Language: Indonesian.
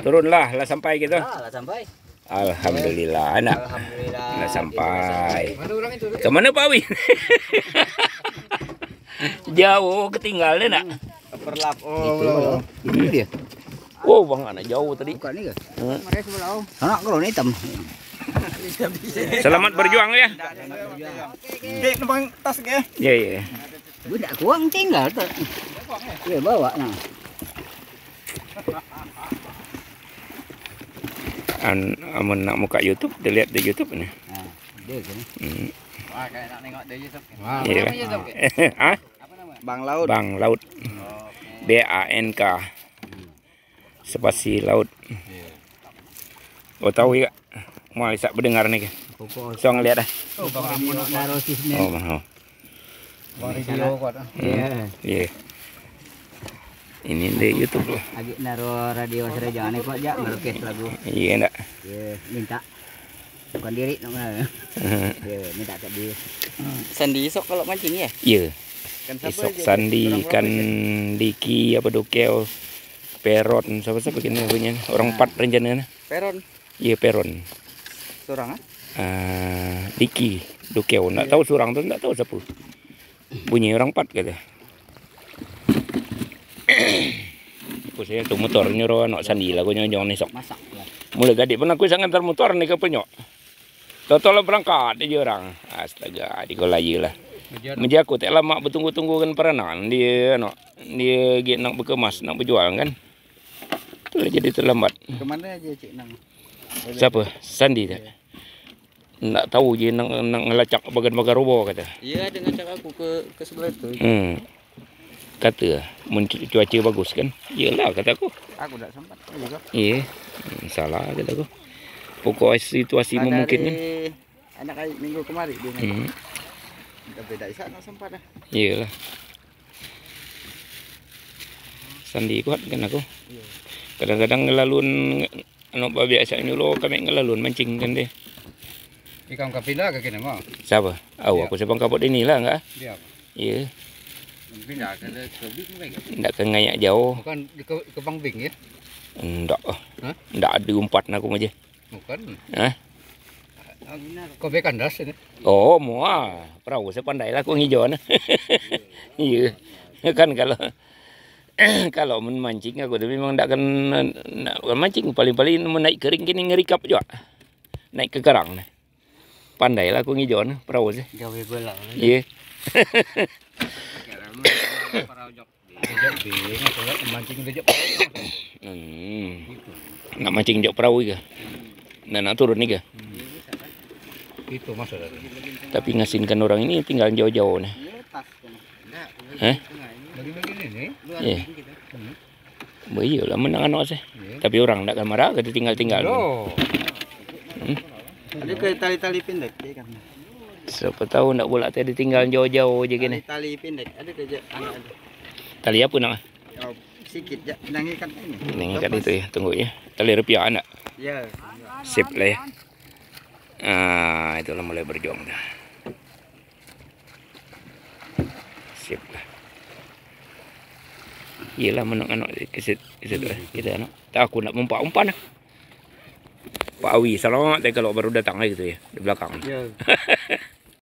Turunlah, lah sampai gitu. Ah, lah sampai. Alhamdulillah, anak. Alhamdulillah. Lah sampai. Mana orang itu? Ke mana Pak Wi? jauh ketinggalan nak. Perlap. Oh, Itu dia. Oh, bang anak jauh tadi. Bukan ni ke? Hmm. Anak kalau hitam. Selamat berjuang ya. Dek numpang tas ke? Ya, ya. Gue tak kurang tinggal tu. Ya bawa nah. An, amun nak muka YouTube, dia lihat di YouTube ni. Ha, dia ke ni. Hmm. Wah, kayak nak tengok dia YouTube. Wah, Iya. Apa YouTube? Hah? Apa nama? Bang laut. Bang Laut. B A N K. Spasi Laut. Oh tahu ya? Mau bisa berdengar nih ke? Pokok So ngeliat dah. Oh, bang Bang radio. naruh sismen. Oh, mau. Bang radio kuat. Ya. Iya. Ini di YouTube loh. Lagi naruh radio saya jangan ikut aja melukis lagu. Iya enggak? Ya, minta. Bukan diri nak mana. Ya, minta tak dia. Sandi sok kalau mancing ya? Iya. Kan Isok Sandi ikan Diki apa Dokel Peron siapa-siapa gini punya orang empat rencana Peron. iya Peron Seorang ah? Ah, Diki Dokel nggak tahu surang tuh nggak tahu siapa bunyi orang empat kata Aku saya tuh motor nyuruh anak sandi lah aku nyong nih sok Masak lah. mulai gadik pun aku sangat ngantar motor nih ke penyok Toto lah berangkat dia orang astaga di kolai lah Meja aku tak lama bertunggu-tunggu kan peranan dia nak dia git nak berkemas nak berjual kan. Jadi terlambat. Ke mana aja Cik Nang? Siapa? Sandi tak? Tak tahu je nak nak ngelacak bagan-bagan robo kata. Iya, dengan cara aku ke ke sebelah itu. Hmm. Kata cuaca bagus kan. Iyalah kata aku. Aku tak sempat juga. Iya. Hmm, salah kata aku. Pokok situasi memungkinkan. Anak kali minggu kemarin dia. Hmm. Tapi tak bisa nak sempat dah. Iyalah. Sandi kuat kan aku. Kadang-kadang ngelalun anu biasa nyulo kami ngelalun mancing kan dia. Ikan kapila ke kena mau? Siapa? Oh, aku sebang kapot ini lah enggak? Dia. Ya, Pindah ke ke ngayak jauh. Bukan di ke, ke Bang Bing ya? Hah? Ndak ada umpat aku aja. Bukan. Hah? Kau bekan das ini. Oh, mua. Perahu saya pandai lah aku nah. Iya. kan kalau kalau memancing aku tu memang ndak kan nak mancing paling-paling menaik kering kini ngerikap juga. Naik ke karang nah. Pandai lah aku ngijau nah perahu saya. Gawe bola. Iya. Hmm. Nak mancing jok perahu ke? Nak nak turun ni ke? Itu masalah. Tapi ngasinkan orang ini tinggal jauh-jauh nih. Hah? Bagi-bagi ini. Ya. Iya lah menang anak saya. Tapi orang tak akan marah kita tinggal-tinggal. Loh. Ada ke tali-tali pendek kan. Siapa tahu nak bola tadi tinggal jauh-jauh je gini. Tali pendek ada ke je anak ada. Tali apa nak? Oh, sikit je nang ikan ini. Kat itu ya, tunggu ya. Tali rupiah anak. Ya. Sip lah ya. Ah, itulah mulai berjuang dah. Sip lah. Iyalah menang anak ke situ, ke situ lah. Kita anak. Tak aku nak mempak-umpan lah. Pak Awi, selamat kalau baru datang gitu ya. Di belakang. Ya.